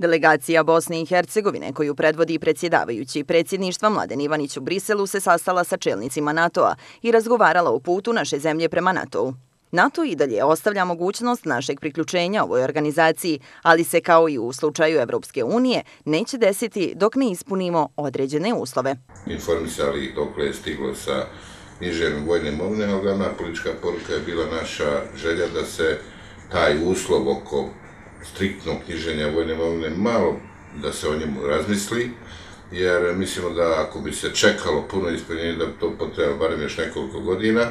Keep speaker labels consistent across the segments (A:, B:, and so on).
A: Delegacija Bosne i Hercegovine, koju predvodi predsjedavajući predsjedništva Mladen Ivanić u Briselu, se sastala sa čelnicima NATO-a i razgovarala o putu naše zemlje prema NATO-u. NATO i dalje ostavlja mogućnost našeg priključenja ovoj organizaciji, ali se kao i u slučaju Evropske unije neće desiti dok ne ispunimo određene uslove.
B: Informisali dok je stiglo sa nižem vojne movne, ali glavna politička poruka je bila naša želja da se taj uslov oko striktno knjiženja vojne imovine malo da se o njemu razmisli, jer mislimo da ako bi se čekalo puno ispunjenje, da to potrebalo barem još nekoliko godina,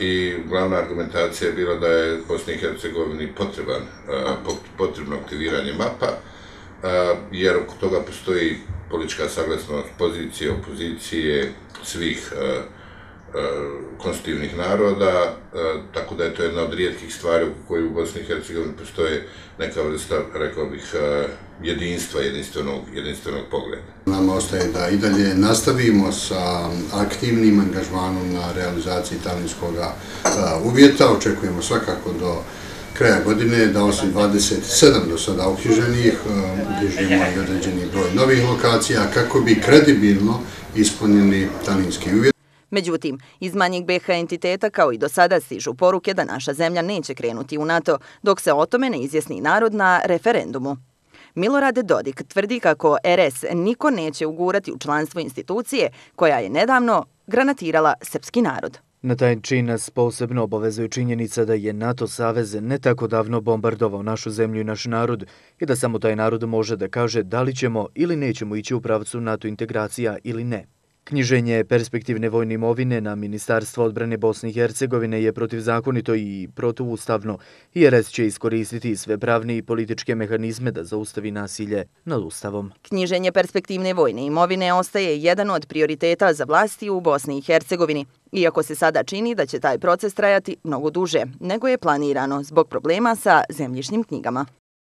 B: i glavna argumentacija je bila da je Bosni i Hercegovini potreban, potrebno aktiviranje mapa, jer oko toga postoji politička saglasnost pozicije, opozicije, svih a, E, konstitutivnih naroda, e, tako da je to jedna od rijetkih stvari u kojoj u Bosni i Hercegovini postoje neka vrsta, rekao bih, e, jedinstva, jedinstvenog, jedinstvenog pogleda.
C: Nama ostaje da i dalje nastavimo sa aktivnim angažmanom na realizaciji talinskog uvjeta. Očekujemo svakako do kraja godine da osim 27 do sada uknjiženih, uknjižimo i određeni broj novih lokacija kako bi kredibilno ispunili talinski uvjet.
A: Međutim, iz manjeg BH entiteta kao i do sada stižu poruke da naša zemlja neće krenuti u NATO, dok se o tome ne izjasni narod na referendumu. Milorade Dodik tvrdi kako RS niko neće ugurati u članstvo institucije koja je nedavno granatirala srpski narod.
D: Na taj čin nas posebno obavezuje činjenica da je NATO savez ne tako davno bombardovao našu zemlju i naš narod i da samo taj narod može da kaže da li ćemo ili nećemo ići u pravcu NATO integracija ili ne. Knjiženje perspektivne vojne imovine na Ministarstvo odbrane Bosne i Hercegovine je protivzakonito i protuustavno i će iskoristiti sve pravne i političke mehanizme da zaustavi nasilje nad ustavom.
A: Knjiženje perspektivne vojne imovine ostaje jedan od prioriteta za vlasti u Bosni i Hercegovini, iako se sada čini da će taj proces trajati mnogo duže nego je planirano zbog problema sa zemljišnim knjigama.